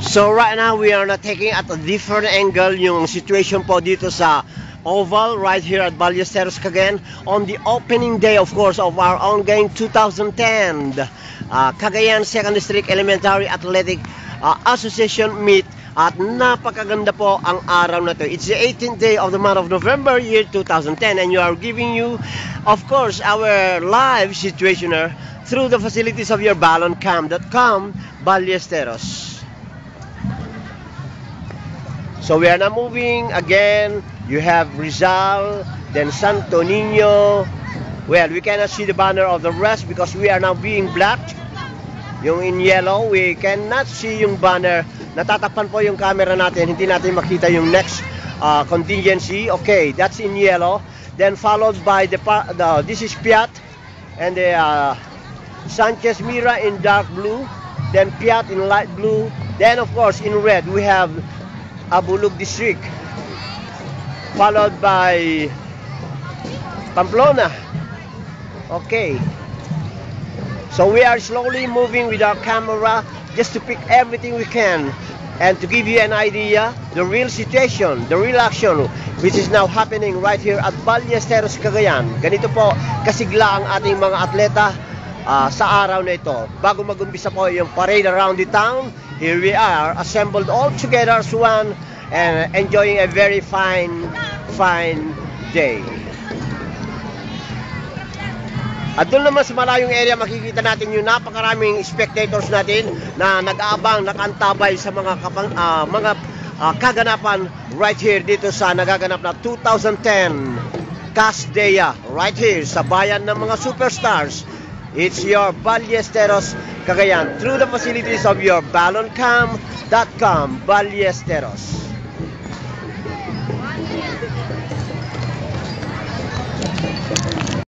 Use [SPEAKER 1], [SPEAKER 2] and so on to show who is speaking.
[SPEAKER 1] So right now we are not taking at a different angle yung situation po dito sa Oval right here at Ballesteros Cagayan on the opening day of course of our ongoing 2010 uh, Cagayan Second District Elementary Athletic uh, Association meet at napakaganda po ang araw na to. It's the 18th day of the month of November year 2010 and you are giving you of course our live situationer through the facilities of your balloncam.com Ballesteros. So we are now moving again. You have Rizal, then Santo Niño. Well, we cannot see the banner of the rest because we are now being blocked. Yung in yellow, we cannot see yung banner. Natatakpan po yung camera natin. Hindi natin makita yung next uh, contingency. Okay, that's in yellow. Then followed by the, the this is Piat and the uh, Sanchez Mira in dark blue. Then Piat in light blue. Then of course in red we have Abulug District. Followed by Pamplona. Okay. So we are slowly moving with our camera just to pick everything we can and to give you an idea the real situation, the real action which is now happening right here at Ballesteros, Cagayan. Ganito po kasigla ang ating mga atleta ah, sa araw na ito. Bago magumpisa po yung parade around the town, here we are assembled all together as one and enjoying a very fine, fine day. At doon naman sa malayong area makikita natin yung napakaraming spectators natin na nag-aabang, nakantabay sa mga kapang, ah, mga ah, kaganapan right here dito sa nagaganap na 2010 Casdea right here sa bayan ng mga superstars. It's your Ballesteros Cagayan through the facilities of your balloncam.com Ballesteros.